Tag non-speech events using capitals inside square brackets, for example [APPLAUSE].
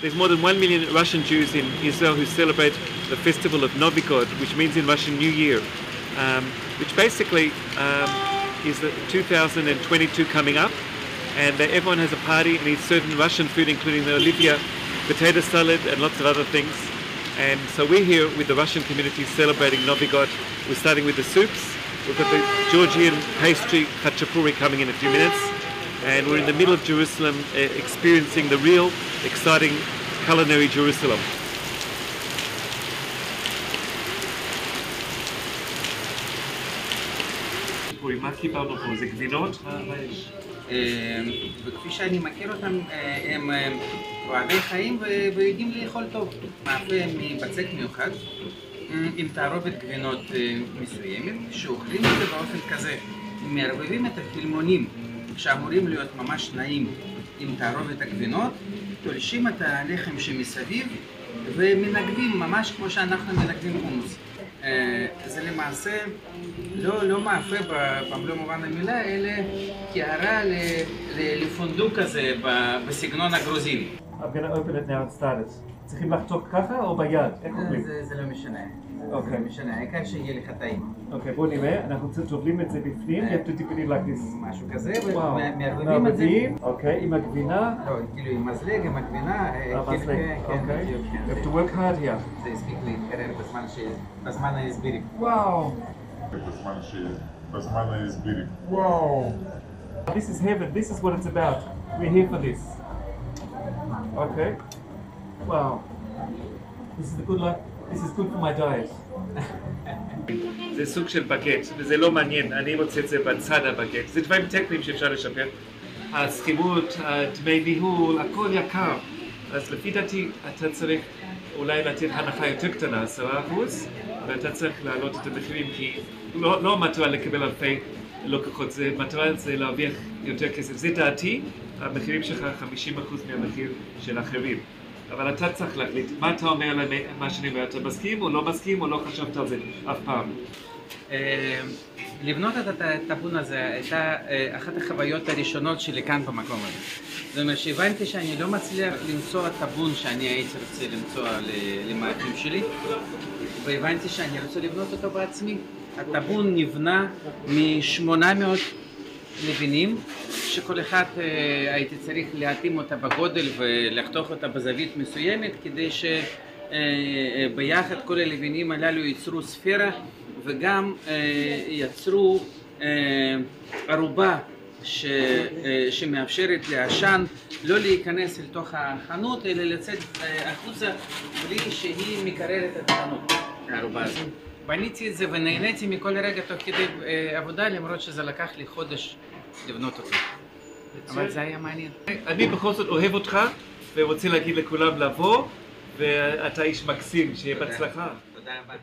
there's more than one million Russian Jews in Israel who celebrate the festival of Novigod, which means in Russian New Year, um, which basically um, is the 2022 coming up, and uh, everyone has a party and eats certain Russian food, including the Olivia potato salad and lots of other things. And so we're here with the Russian community celebrating Novigod. We're starting with the soups. We've got the Georgian pastry khachapuri coming in a few minutes. And we're in the middle of Jerusalem uh, experiencing the real exciting culinary Jerusalem. מה קיבלנו פה? זה גבינות? אה, וכפי שאני מכיר אותם, אה, הם אה, אוהבי חיים ו- ויודעים לאכול טוב. מאפה מבצק מיוחד, אה, עם תערובת גבינות אה, מסוימת, שאוכלים את זה באופן כזה. מערבבים את החלמונים, שאמורים להיות ממש נעים עם תערובת הגבינות, תולשים את הלחם שמסביב ומנגבים ממש כמו שאנחנו מנגבים חומוס. אה, זה למעשה לא, לא מאפה במלוא מובן המילה, אלא קערה לפונדוק כזה ב- בסגנון הגרוזיני. I'm going to open it now and start it. צריכים לחתוך ככה או ביד? איך אוכלים? זה, זה לא משנה. אוקיי. זה לא משנה, העיקר שיהיה לך טעים. אוקיי, בואו נראה. אנחנו קצת טובלים את זה בפנים. You have to dip it in like this. משהו כזה, וואו. ומערבבים את זה. מערבבים, אוקיי, עם הגבינה. לא, כאילו עם מזלג, עם הגבינה. אה, כאילו, המזלג, כן, כן, אוקיי. בדיוק, כן. You have to work hard here. זה הספיק להתקרר בזמן ש- בזמן ההסברים. וואו. בזמן ש... בזמן ההסברים. Whoa. This is heaven. This is what it's about. We're here for this. Okay. Wow. This is good life. This is good for my diet. [LAUGHS] זה סוג של בגט, וזה לא מעניין, אני רוצה את זה בצד הבגט. זה דברים טכניים שאפשר לשפר. השכירות, דמי ניהול, הכל יקר. אז לפי דעתי אתה צריך אולי לתת הנחה יותר קטנה, עשרה אחוז, ואתה צריך להעלות את המחירים, כי לא, לא המטרה לקבל אלפי לקוחות, זה מטרה זה להרוויח יותר כסף. זה דעתי, המחירים שלך 50 אחוז מהמחיר של אחרים. אבל אתה צריך להחליט מה אתה אומר על מה שאני אומר, אתה מסכים או לא מסכים או לא חשבת על זה אף פעם. אה, לבנות את הטאבון הזה הייתה אה, אחת החוויות הראשונות שלי כאן במקום הזה. זאת אומרת שהבנתי שאני לא מצליח למצוא טאבון שאני הייתי רוצה למצוא ל- למאפים שלי, והבנתי שאני רוצה לבנות אותו בעצמי. הטאבון נבנה מ-800 לבנים, שכל אחד אה, הייתי צריך להתאים אותה בגודל ולחתוך אותה בזווית מסוימת כדי שביחד כל הלבנים הללו ייצרו ספירה וגם אה, יצרו אה, ערובה ש, אה, שמאפשרת לעשן לא להיכנס אל תוך החנות אלא לצאת אה, החוצה בלי שהיא מקררת את החנות, הערובה הזאת. בניתי את זה ונהניתי מכל רגע תוך כדי אה, עבודה למרות שזה לקח לי חודש לבנות אותו. אבל זה היה מעניין. אני בכל זאת אוהב אותך ורוצה להגיד לכולם לבוא ואתה איש מקסים, שיהיה בהצלחה. תודה רבה.